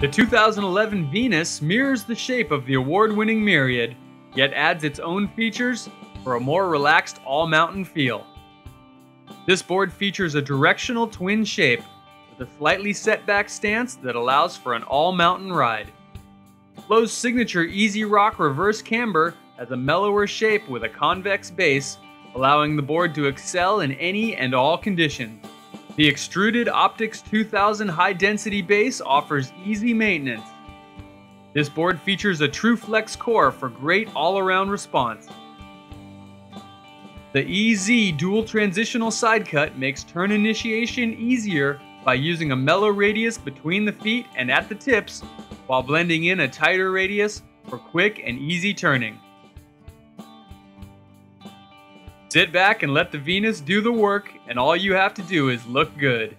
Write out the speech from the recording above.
The 2011 Venus mirrors the shape of the award-winning Myriad, yet adds its own features for a more relaxed all-mountain feel. This board features a directional twin shape with a slightly set back stance that allows for an all-mountain ride. Flow's signature Easy Rock reverse camber has a mellower shape with a convex base, allowing the board to excel in any and all conditions. The extruded Optics 2000 high density base offers easy maintenance. This board features a true flex core for great all-around response. The EZ dual transitional side cut makes turn initiation easier by using a mellow radius between the feet and at the tips while blending in a tighter radius for quick and easy turning. Sit back and let the Venus do the work, and all you have to do is look good.